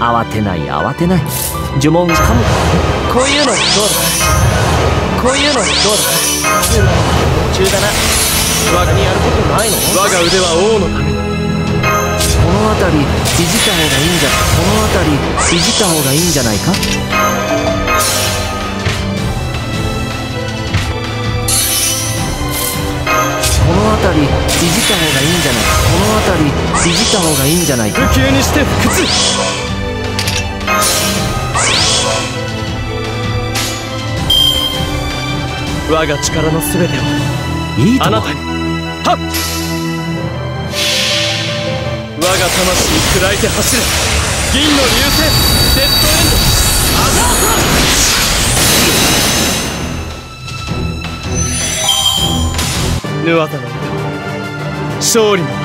慌てない慌てない。呪文かむこういうのどうだこういうのどうだ夢中だな我がにやることないの？我が腕は王のためにこの辺りいじった方がいいんじゃこの辺りいじった方がいいんじゃないか？この辺りいじった方がいいんじゃない？この辺りいじった方がいいんじゃないか？不朽にして不屈我が力の全てを。いいあなたに。はっ。我が魂砕いて走れ。銀の流星。デッドエンド。アザーヌアザの腕は勝利の